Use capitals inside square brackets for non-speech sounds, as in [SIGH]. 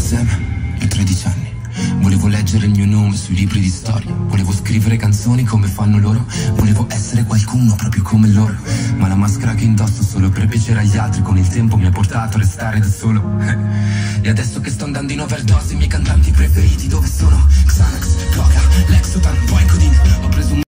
Sam e ho 13 anni. Volevo leggere il mio nome sui libri di storia. Volevo scrivere canzoni come fanno loro. Volevo essere qualcuno proprio come loro. Ma la maschera che indosso solo per piacere agli altri con il tempo mi ha portato a restare da solo. [LAUGHS] E adesso che sto andando in overdose, i miei cantanti preferiti dove sono?